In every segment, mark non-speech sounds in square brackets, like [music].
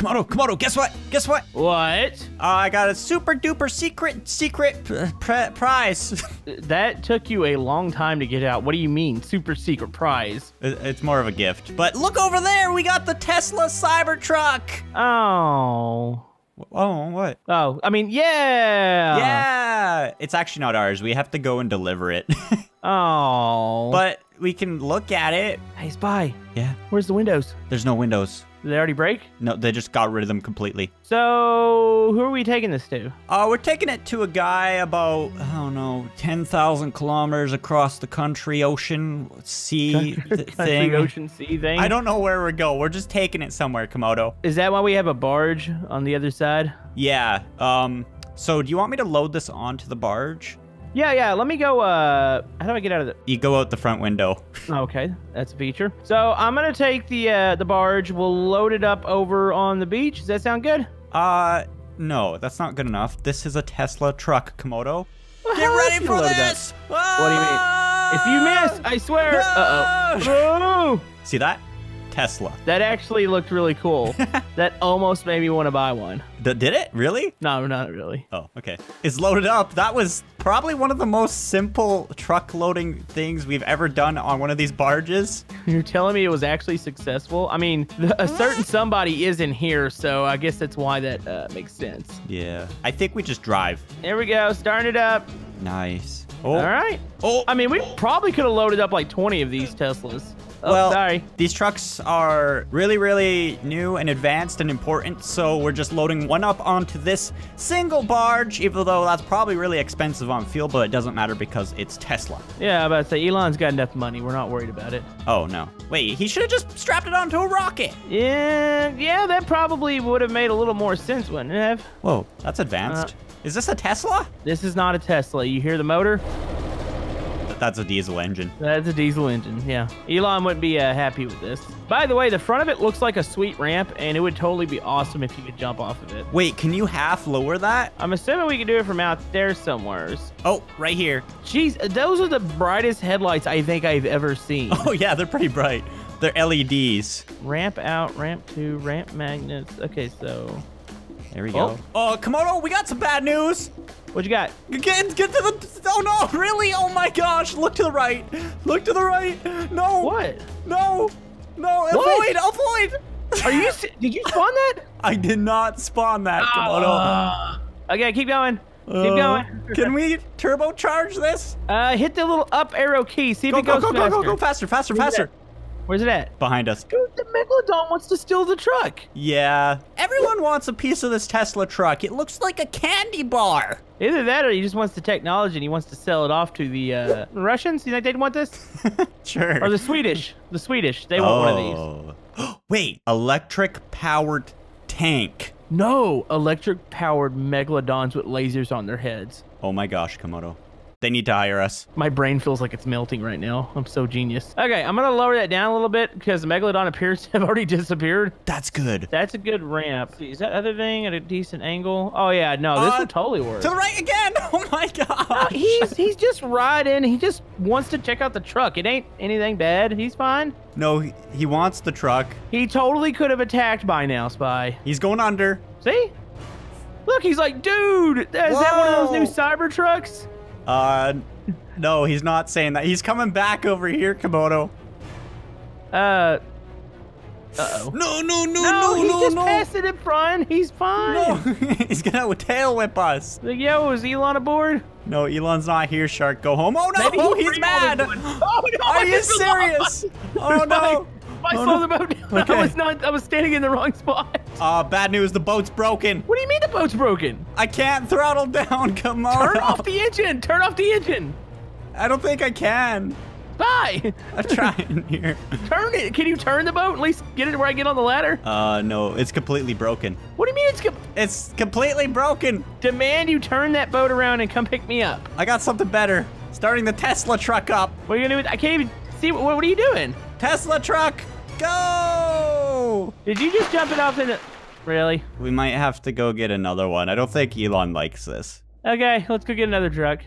Komodo, Komodo, guess what? Guess what? What? Uh, I got a super duper secret, secret pr- pr- prize. [laughs] That took you a long time to get out. What do you mean, super secret prize? It's more of a gift. But look over there, we got the Tesla Cybertruck. Oh. Oh, what? Oh, I mean, yeah. Yeah, it's actually not ours. We have to go and deliver it. [laughs] Oh. but we can look at it. hey, Spy, Yeah, where's the windows? there's no windows. Did they already break? No, they just got rid of them completely. So, who are we taking this to? Uh, we're taking it to a guy about, I don't know, 10,000 kilometers across the country, ocean, sea [laughs] th- [laughs] Country, thing. ocean, sea thing? I don't know where we go. We're just taking it somewhere, Komodo. Is that why we have a barge on the other side? Yeah, um, so do you want me to load this onto the barge? Yeah, yeah. Let me go. Uh, how do I get out of the? You go out the front window. [laughs] Okay, that's a feature. So I'm gonna take the uh, the barge. We'll load it up over on the beach. Does that sound good? Uh, no, that's not good enough. This is a Tesla truck, Komodo. Well, Get ready for load it up? this! What do you mean? If you miss, I swear. Uh oh. See that? Tesla. That actually looked really cool. [laughs] that almost made me want to buy one. D- did it? Really? No, not really. Oh, okay. It's loaded up. That was probably one of the most simple truck loading things we've ever done on one of these barges. [laughs] You're telling me it was actually successful? I mean, the, a certain somebody is in here, so I guess that's why that uh, makes sense. Yeah. I think we just drive. There we go. Starting it up. Nice. Oh. All right. Oh. I mean, we probably could have loaded up like 20 of these Teslas. Oh, well, sorry. these trucks are really, really new and advanced and important, so we're just loading one up onto this single barge, even though that's probably really expensive on fuel, but it doesn't matter because it's Tesla. Yeah, to say Elon's got enough money. We're not worried about it. Oh, no. Wait, he should have just strapped it onto a rocket. Yeah, yeah, that probably would have made a little more sense, wouldn't it have? Whoa, that's advanced. Uh, is this a Tesla? This is not a Tesla. You hear the motor? Th- That's a diesel engine. That's a diesel engine, yeah. Elon wouldn't be uh, happy with this. By the way, the front of it looks like a sweet ramp, and it would totally be awesome if you could jump off of it. Wait, can you half lower that? I'm assuming we can do it from out there somewheres. Oh, right here. Jeez, those are the brightest headlights I think I've ever seen. [laughs] Oh, yeah, they're pretty bright. They're LEDs. ramp out, ramp two, ramp magnets. Okay, so There we go. Oh, Komodo, we got some bad news. What you got? Get, get to the. Oh no! [laughs] Really? Oh my gosh! Look to the right. Look to the right. No. What? No. No. What? Avoid. Avoid. Are you? [laughs] Did you spawn that? I did not spawn that, Uh, okay, keep going. Keep Uh, going. Can we turbocharge this? Uh, hit the little up arrow key. See if Go, it go, goes go, go, faster. go, go, faster, faster, Where's it faster. at? Where's it at? Behind us. Dude, the Megalodon wants to steal the truck. Yeah. Everyone wants a piece of this Tesla truck. It looks like a candy bar. Either that or he just wants the technology and he wants to sell it off to the uh, Russians. You think they'd want this? [laughs] Sure. Or the Swedish? The Swedish. They want one of these. these. [gasps] Wait, electric powered tank. No, electric powered megalodons with lasers on their heads. Oh my gosh, Komodo. They need to hire us. My brain feels like it's melting right now. I'm so genius. Okay, I'm gonna lower that down a little bit because the megalodon appears [laughs] to have already disappeared. That's good. That's a good ramp. Is that other thing at a decent angle? Oh yeah, no, this Uh, will totally work. To the right again. [laughs] Oh my god. Uh, he's he's just riding. He just wants to check out the truck. It ain't anything bad. He's fine. No, he, he wants the truck. He totally could have attacked by now, Spy. He's going under. See? Look, he's like, dude, is that one of those new Whoa. cyber trucks? Uh, no, he's not saying that. He's coming back over here, Komodo. Uh. Uh-oh. No, no, no, No, no, he no, just no. passed it in front. He's fine. No, [laughs] he's gonna tail whip us. Like, yo, is Elon aboard? No, Elon's not here, Shark. Go home. Oh no, Maybe oh, he he's mad. Oh, no, Are you serious? [laughs] Oh no. I Oh, no. the boat. Okay. [laughs] I was not. I was standing in the wrong spot. Uh, bad news. The boat's broken. What do you mean the boat's broken? I can't throttle [laughs] down. Come on. Turn off the engine. Turn off the engine. I don't think I can. Bye. I'm trying here. [laughs] Turn it. Can you turn the boat? At least get it where I get on the ladder. Uh, no, it's completely broken. What do you mean it's com- It's completely broken. demand you turn that boat around and come pick me up? I got something better. Starting the Tesla truck up. What are you gonna do? I can't even see. What, what are you doing? Tesla truck, go! Did you just jump it off in the? Really? We might have to go get another one. I don't think Elon likes this. Okay, let's go get another truck.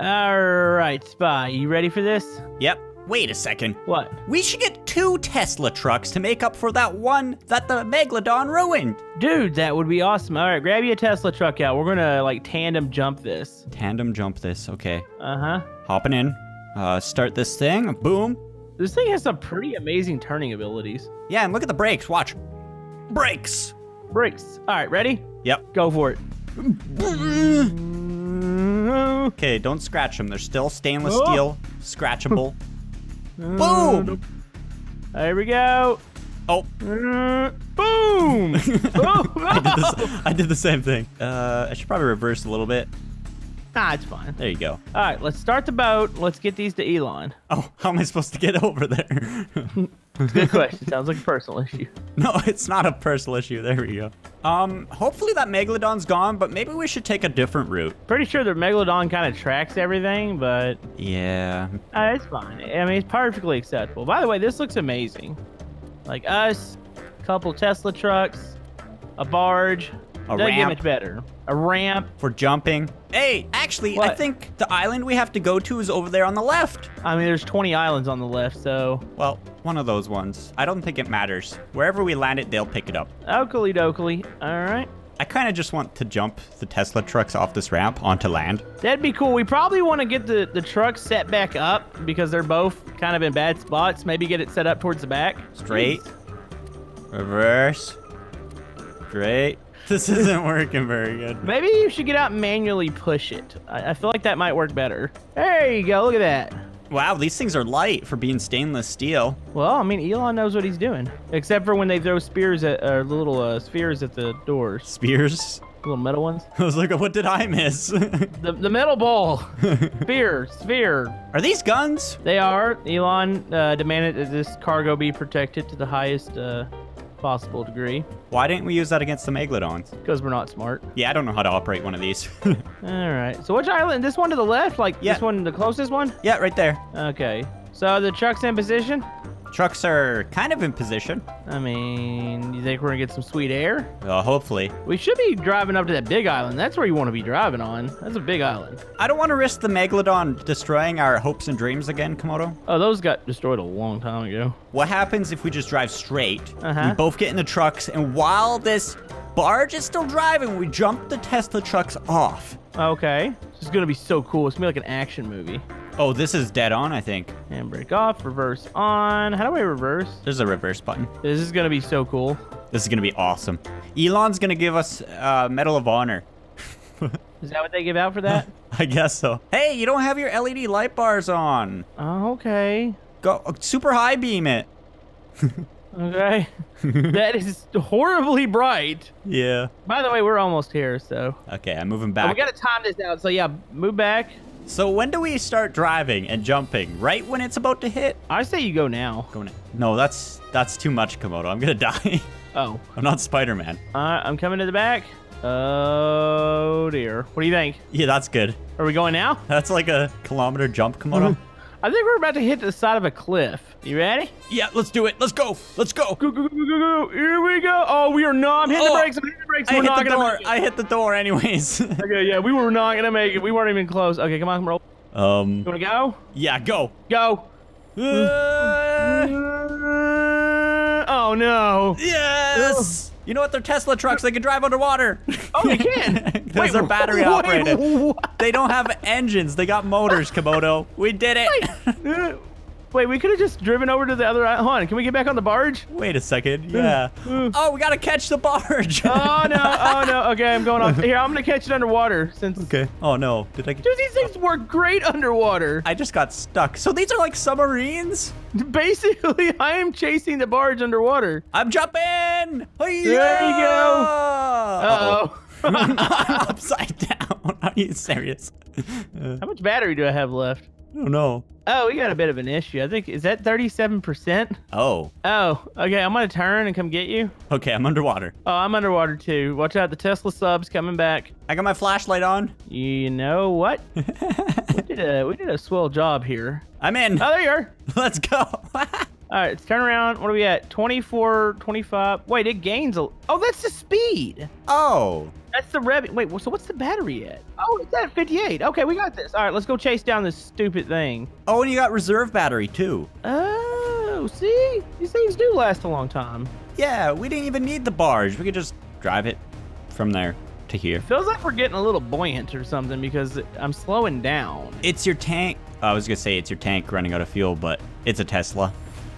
All right, Spy, you ready for this? Yep. Wait a second. What? We should get two Tesla trucks to make up for that one that the Megalodon ruined. Dude, that would be awesome. All right, grab you a Tesla truck out. We're gonna like tandem jump this. Tandem jump this. Okay. Uh huh. Hopping in. Uh, start this thing. Boom. This thing has some pretty amazing turning abilities. Yeah, and look at the brakes. Watch. Brakes. Brakes. All right, ready? Yep. Go for it. Okay, don't scratch them. They're still stainless Oh. steel, scratchable. [laughs] Boom! There we go. Oh, Boom! oh, [laughs] I did, this, I did the same thing. Uh, I should probably reverse a little bit. Nah, it's fine. There you go. All right, let's start the boat. Let's get these to Elon. Oh, how am I supposed to get over there? [laughs] Good question. Sounds like a personal issue. [laughs] no, it's not a personal issue. There we go. Um, hopefully that Megalodon's gone, but maybe we should take a different route. Pretty sure the Megalodon kind of tracks everything, but Yeah. uh, it's fine. I mean, it's perfectly acceptable. By the way, this looks amazing. Like us, a couple Tesla trucks, a barge. A Doesn't ramp. much better. A ramp. For jumping. Hey, actually, I think the island we have to go to is over there on the left. I mean, there's 20 islands on the left, so Well, one of those ones. I don't think it matters. Wherever we land it, they'll pick it up. oakley dokley. All right. I kind of just want to jump the Tesla trucks off this ramp onto land. That'd be cool. We probably want to get the, the trucks set back up because they're both kind of in bad spots. Maybe get it set up towards the back. Straight. Reverse. Straight. [laughs] This isn't working very good. Maybe you should get out and manually push it. I, I feel like that might work better. There you go. Look at that. Wow, these things are light for being stainless steel. Well, I mean, Elon knows what he's doing. Except for when they throw spears at, or little uh, spheres at the doors. Spears. Little metal ones. [laughs] I was like, what did I miss? [laughs] The, the metal ball. sphere. Sphere. are these guns? They are. Elon uh, demanded that this cargo be protected to the highest uh, possible degree. Why didn't we use that against the Megalodons? Because we're not smart. Yeah, I don't know how to operate one of these. [laughs] All right. So which island? This one to the left? Like Yeah. this one, the closest one? yeah, right there. Okay. So the truck's in position? Trucks are kind of in position. I mean, you think we're gonna get some sweet air? Uh, hopefully. We should be driving up to that big island. That's where you want to be driving on. That's a big island. I don't want to risk the Megalodon destroying our hopes and dreams again, Komodo. Oh, those got destroyed a long time ago. What happens if we just drive straight? Uh-huh. We both get in the trucks, and while this barge is still driving, we jump the Tesla trucks off. Okay. This is gonna be so cool. It's gonna be like an action movie. Oh, this is dead on, I think. Handbrake off, reverse on. How do I reverse? There's a reverse button. This is gonna be so cool. This is gonna be awesome. Elon's gonna give us uh, Medal of Honor. Is that what they give out for that? [laughs] I guess so. Hey, you don't have your LED light bars on. oh, okay. Go uh, super high beam it. Okay. [laughs] that is horribly bright. Yeah. By the way, we're almost here, so Okay, I'm moving Oh, back. we gotta time this out. So yeah, move back. So when do we start driving and jumping? Right when it's about to hit? I say you go now. Going. No, that's that's too much, Komodo. I'm gonna [laughs] die. Oh, I'm not Spider-Man. uh, I'm coming to the back. Oh dear. What do you think? Yeah, that's good. Are we going now? That's like a kilometer jump, Komodo. I think we're about to hit the side of a cliff. You ready? yeah, let's do it. Let's go. Let's go. Go, go, go, go, go. Here we go. Oh, we are not. I'm hitting Oh, the brakes. I'm hitting the brakes. I We're hit not the gonna door. I hit the door anyways. [laughs] Okay, yeah, we were not gonna make it. We weren't even close. Okay, come on, roll. um. You wanna go? Yeah, go. Go. Uh, oh no. yes. You know what? They're Tesla trucks. They can drive underwater. [laughs] Oh, they can. [laughs] Those are battery wait, operated. what? They don't have engines. They got motors, Komodo. We did it. [laughs] Wait, we could have just driven over to the other island. Hold on, can we get back on the barge? Wait a second. Yeah. Oh, we gotta catch the barge. [laughs] Oh no, oh no. Okay, I'm going off. Here, I'm gonna catch it underwater since. okay. Oh no. Did I? Dude, these things work great underwater. I just got stuck. So these are like submarines. Basically, [laughs] I am chasing the barge underwater. I'm jumping. There you go. Uh oh. [laughs] Upside down. Are you serious? How much battery do I have left? I don't know. Oh, we got a bit of an issue. I think is that 37%? Oh. Oh, okay. I'm gonna turn and come get you. Okay, I'm underwater. Oh, I'm underwater too. Watch out, the Tesla sub's coming back. I got my flashlight on. You know what? [laughs] we did a we did a swell job here. I'm in. Oh, there you are. [laughs] Let's go. [laughs] All right, let's turn around. What are we at? 24, 25. Wait, it gains a. Oh, that's the speed. oh. That's the rev. Wait, so what's the battery at? Oh, it's at 58. Okay, we got this. All right, let's go chase down this stupid thing. Oh, and you got reserve battery too. Oh, see? These things do last a long time. Yeah, we didn't even need the barge. We could just drive it from there to here. Feels like we're getting a little buoyant or something because I'm slowing down. It's your tank. I was gonna say it's your tank running out of fuel, but it's a Tesla.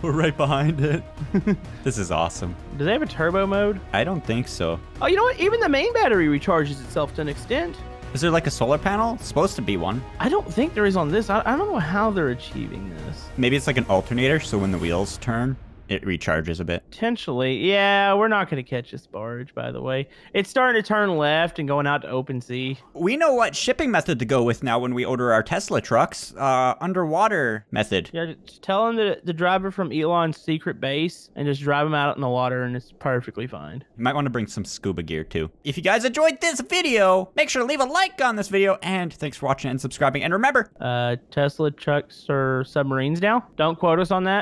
[laughs] We're right behind it. [laughs] this is awesome. Do they have a turbo mode? I don't think so. Oh, you know what? Even the main battery recharges itself to an extent. Is there like a solar panel? It's supposed to be one. I don't think there is on this. I, I don't know how they're achieving this. Maybe it's like an alternator, so when the wheels turn, it recharges a bit. Potentially. Yeah, we're not going to catch this barge, by the way. It's starting to turn left and going out to open sea. We know what shipping method to go with now when we order our Tesla trucks. Uh, underwater method. Yeah, just tell him the, the driver from Elon's secret base and just drive him out in the water and it's perfectly fine. You might want to bring some scuba gear too. If you guys enjoyed this video, make sure to leave a like on this video and thanks for watching and subscribing. And remember, uh, Tesla trucks are submarines now. Don't quote us on that.